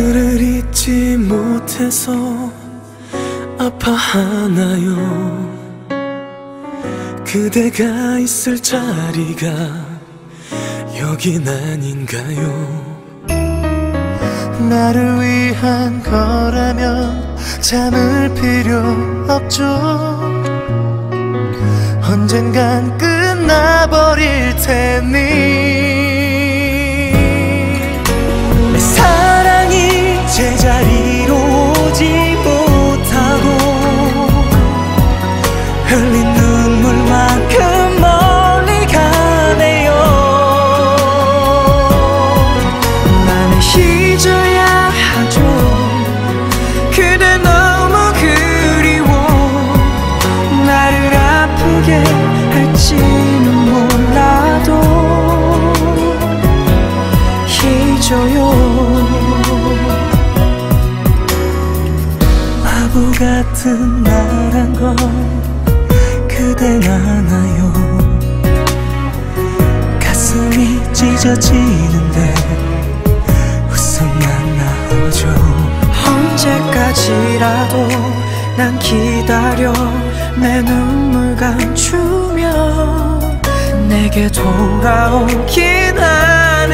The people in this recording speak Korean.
그를 잊지 못해서 아파하나요? 그대가 있을 자리가 여긴 아닌가요? 나를 위한 거라면 참을 필요 없죠. 언젠간 끝나버릴 테니 바보 같은 나란 걸 그댄 아나요? 가슴이 찢어지는데 웃음만 나오죠. 언제까지라도 난 기다려 내 눈물 감추며 내게 돌아오긴 하